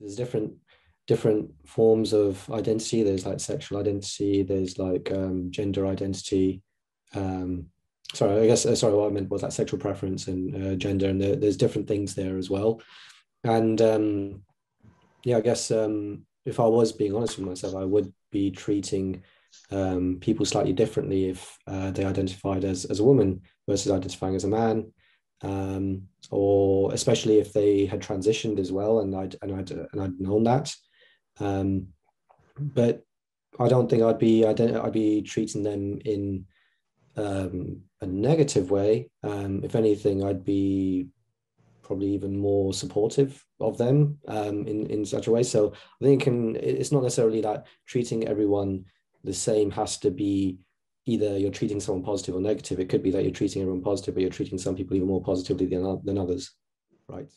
there's different different forms of identity. There's like sexual identity. There's like um, gender identity. Um, sorry, I guess uh, sorry. What I meant was like sexual preference and uh, gender, and there, there's different things there as well. And um, yeah, I guess um, if I was being honest with myself, I would be treating um, people slightly differently if uh, they identified as as a woman versus identifying as a man um, or especially if they had transitioned as well, and I'd and I'd and I'd known that. Um, but I don't think I'd be I'd, I'd be treating them in um, a negative way. Um, if anything, I'd be probably even more supportive of them um, in in such a way. So I think it can, it's not necessarily that treating everyone the same has to be either you're treating someone positive or negative. It could be that you're treating everyone positive, but you're treating some people even more positively than, than others, right?